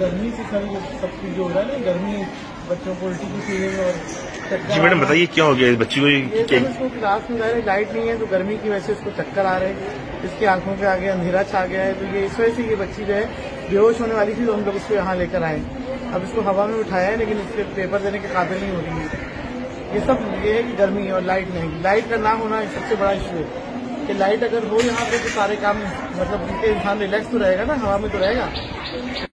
गर्मी से सारी सब कुछ जो हो रहा है ना गर्मी बच्चों को उल्टी की फीलिंग और जी मैडम बताइए क्या हो गया? बच्ची को इसको क्लास में जा रहे लाइट नहीं है तो गर्मी की वजह से इसको चक्कर आ रहे हैं। इसकी आँखों के आगे अंधेरा छा गया है। तो ये इस वजह से ये बच्ची जो है बेहोश होने वाली थी तो हम लोग इसको यहाँ लेकर आए। अब इसको हवा में उठाया है लेकिन इसके पेपर देने के काबिल नहीं हो रही है। ये सब ये है कि गर्मी और लाइट नहीं। लाइट का ना होना सबसे बड़ा इशू है। कि लाइट अगर हो यहाँ पे तो सारे काम मतलब इंसान रिलैक्स तो रहेगा ना हवा में तो रहेगा।